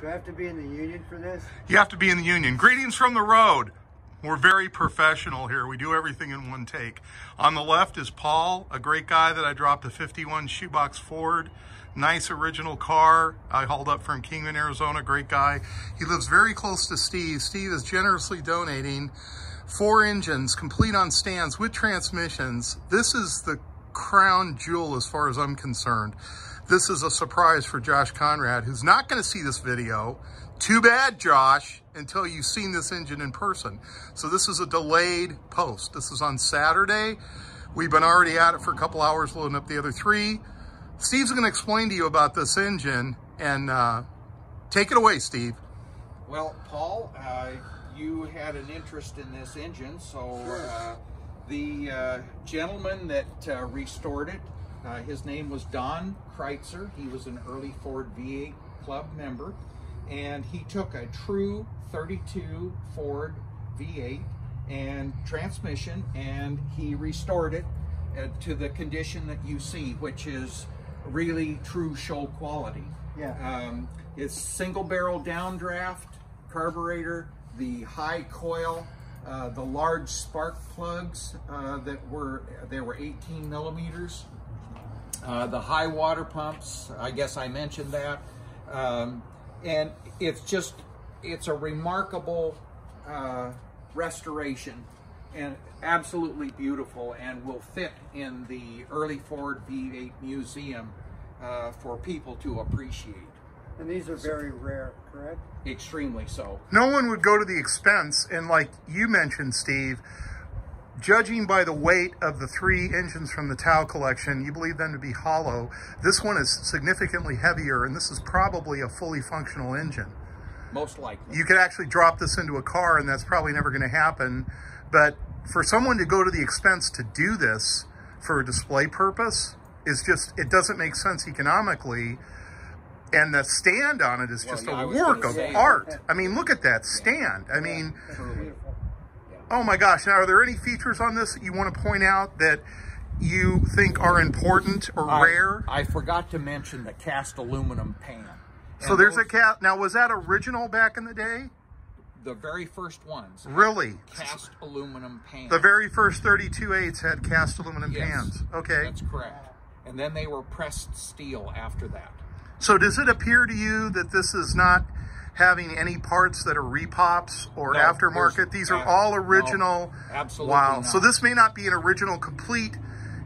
Do I have to be in the union for this? You have to be in the union. Greetings from the road. We're very professional here. We do everything in one take. On the left is Paul, a great guy that I dropped a 51 shoebox Ford. Nice original car. I hauled up from Kingman, Arizona. Great guy. He lives very close to Steve. Steve is generously donating four engines, complete on stands with transmissions. This is the crown jewel as far as I'm concerned. This is a surprise for Josh Conrad, who's not going to see this video. Too bad, Josh, until you've seen this engine in person. So this is a delayed post. This is on Saturday. We've been already at it for a couple hours loading up the other three. Steve's going to explain to you about this engine and uh, take it away, Steve. Well, Paul, uh, you had an interest in this engine, so uh, the uh, gentleman that uh, restored it uh, his name was Don Kreitzer. He was an early Ford V8 club member, and he took a true 32 Ford V8 and transmission, and he restored it uh, to the condition that you see, which is really true show quality. Yeah. Um, it's single barrel downdraft carburetor, the high coil, uh, the large spark plugs uh, that were, they were 18 millimeters. Uh, the high water pumps, I guess I mentioned that. Um, and it's just, it's a remarkable uh, restoration and absolutely beautiful and will fit in the early Ford V8 museum uh, for people to appreciate. And these are very rare, correct? Extremely so. No one would go to the expense, and like you mentioned, Steve, Judging by the weight of the three engines from the Tao collection, you believe them to be hollow. This one is significantly heavier, and this is probably a fully functional engine. Most likely. You could actually drop this into a car, and that's probably never going to happen. But for someone to go to the expense to do this for a display purpose is just, it doesn't make sense economically. And the stand on it is well, just yeah, a work of art. I mean, look at that stand. I mean, Oh my gosh. Now, are there any features on this that you want to point out that you think are important or I, rare? I forgot to mention the cast aluminum pan. So there's those, a cat. Now, was that original back in the day? The very first ones. Really? Cast aluminum pans. The very first 32.8s had cast aluminum yes, pans. Okay. That's correct. And then they were pressed steel after that. So does it appear to you that this is not having any parts that are repops or no, aftermarket. These are all original. No, absolutely. Wow. Not. So this may not be an original complete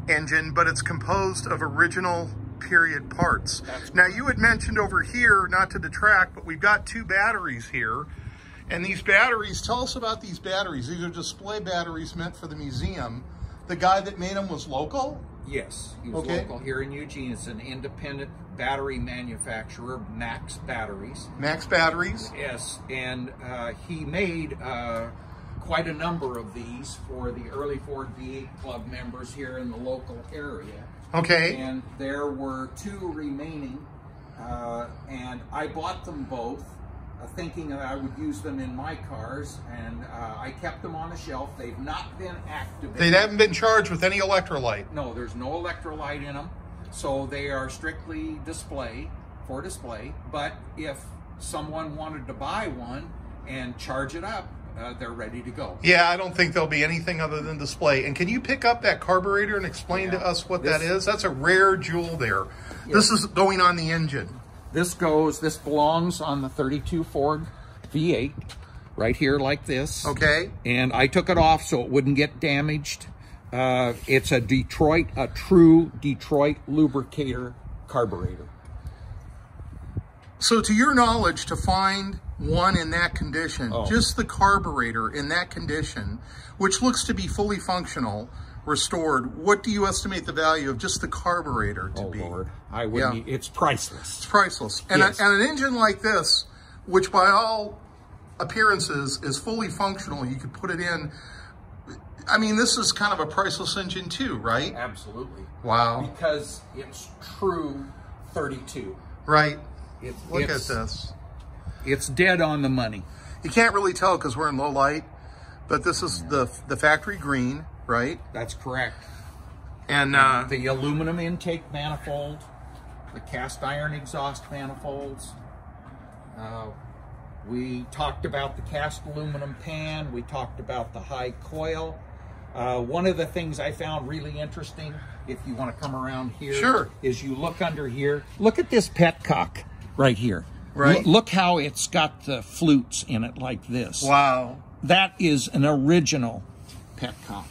engine, but it's composed of original period parts. That's now you had mentioned over here, not to detract, but we've got two batteries here. And these batteries, tell us about these batteries. These are display batteries meant for the museum. The guy that made them was local? Yes, he was okay. local here in Eugene. It's an independent battery manufacturer, Max Batteries. Max Batteries? Yes, and uh, he made uh, quite a number of these for the early Ford V8 Club members here in the local area. Okay. And there were two remaining, uh, and I bought them both thinking that I would use them in my cars, and uh, I kept them on a shelf. They've not been activated. They haven't been charged with any electrolyte. No, there's no electrolyte in them, so they are strictly display for display. But if someone wanted to buy one and charge it up, uh, they're ready to go. Yeah, I don't think there'll be anything other than display. And can you pick up that carburetor and explain yeah. to us what this, that is? That's a rare jewel there. This is going on the engine. This goes, this belongs on the 32 Ford V8 right here like this. Okay. And I took it off so it wouldn't get damaged. Uh, it's a Detroit, a true Detroit lubricator carburetor. So to your knowledge, to find one in that condition, oh. just the carburetor in that condition, which looks to be fully functional, restored, what do you estimate the value of just the carburetor to oh, be? Lord. I wouldn't, yeah. it's priceless. It's priceless. And, yes. a, and an engine like this, which by all appearances is fully functional, you could put it in, I mean, this is kind of a priceless engine too, right? Absolutely. Wow. Because it's true 32. Right. It, Look at this. It's dead on the money. You can't really tell because we're in low light, but this is the the factory green right? That's correct. And uh, the aluminum intake manifold, the cast iron exhaust manifolds. Uh, we talked about the cast aluminum pan. We talked about the high coil. Uh, one of the things I found really interesting, if you want to come around here, Sure. is you look under here. Look at this petcock right here. Right. Lo- look how it's got the flutes in it like this. Wow. That is an original petcock.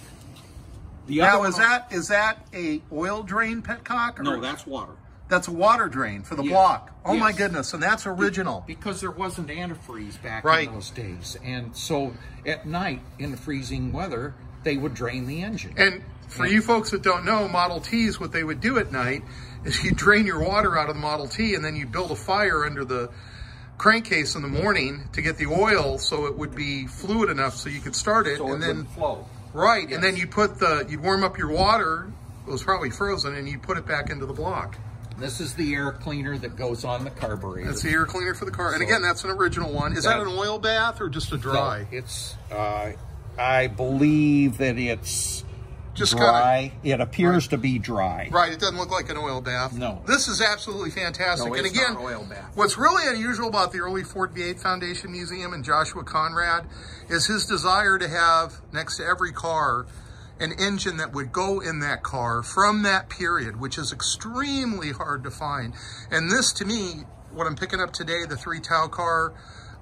The Now is that is that a oil drain petcock? Or No, that's water. that's a water drain for the Yes. block. Oh my goodness, and that's original. Because there wasn't antifreeze back Right. in those days. And so at night in the freezing weather, they would drain the engine. And for you folks that don't know, Model Ts, what they would do at night is you drain your water out of the Model T and then you build a fire under the crankcase in the morning to get the oil so it would be fluid enough so you could start it so and it then flow. Right and then you put the you'd warm up your water it was probably frozen and you put it back into the block. This is the air cleaner that goes on the carburetor. that's the air cleaner for the car and So- again that's an original one. Is that, That- an oil bath or just a No, dry it's, uh, I believe that it's Just kinda- dry. it appears to be dry. Right, it doesn't look like an oil bath. No. This is absolutely fantastic. No, and again, not an oil bath. what's really unusual about the early Ford V8 Foundation Museum and Joshua Conrad is his desire to have next to every car an engine that would go in that car from that period, which is extremely hard to find. And this, to me, what I'm picking up today, the three Tau car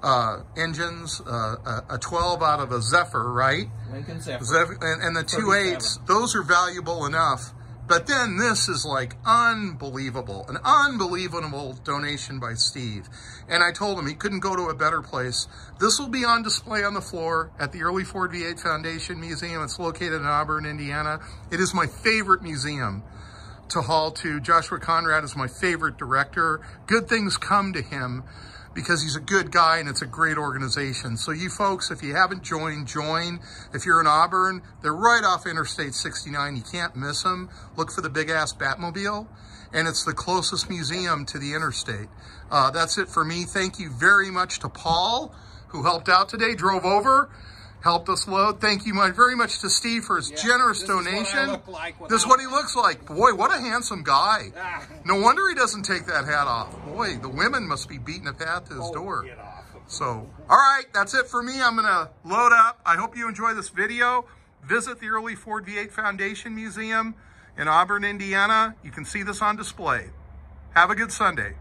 uh, engines, uh, a, a 12 out of a Zephyr, right? Lincoln Zephyr. Zev- and, and the two eights, those are valuable enough. But then this is like unbelievable, an unbelievable donation by Steve. And I told him he couldn't go to a better place. This will be on display on the floor at the Early Ford V8 Foundation Museum. It's located in Auburn, Indiana. It is my favorite museum to haul to. Joshua Conrad is my favorite director. Good things come to him because he's a good guy and it's a great organization. So you folks, if you haven't joined, join. If you're in Auburn, they're right off Interstate 69. You can't miss them. Look for the big ass Batmobile and it's the closest museum to the interstate. Uh, that's it for me. Thank you very much to Paul who helped out today, drove over, helped us load. Thank you very much to Steve for his generous this is donation. look like this is what he looks like. Boy, what a handsome guy. Ah. No wonder he doesn't take that hat off. Boy, the women must be beating a path to his Oh, door. get off of So, all right, that's it for me. I'm going to load up. I hope you enjoy this video. Visit the Early Ford V8 Foundation Museum in Auburn, Indiana. You can see this on display. Have a good Sunday.